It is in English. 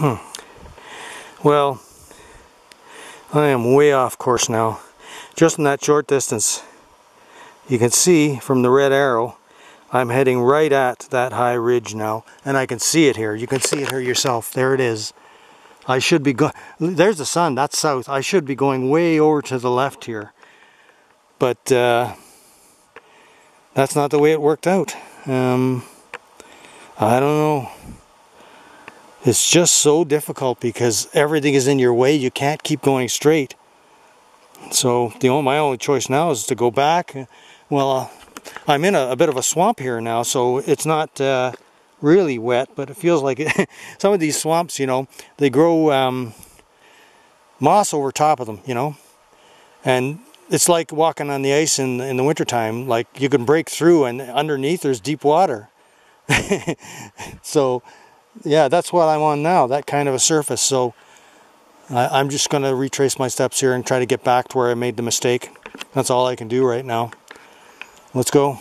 Hmm. Well, I am way off course now. Just in that short distance, you can see from the red arrow, I'm heading right at that high ridge now. And I can see it here. You can see it here yourself. There it is. I should be going, there's the sun, that's south. I should be going way over to the left here. But uh, that's not the way it worked out. Um, I don't know. It's just so difficult because everything is in your way. You can't keep going straight. So the only, my only choice now is to go back. Well, uh, I'm in a, a, bit of a swamp here now, so it's not uh, really wet, but it feels like it. some of these swamps, you know, they grow um, moss over top of them, you know, and it's like walking on the ice in, in the wintertime. Like you can break through and underneath there's deep water. so yeah, that's what I'm on now, that kind of a surface. So I, I'm just going to retrace my steps here and try to get back to where I made the mistake. That's all I can do right now. Let's go.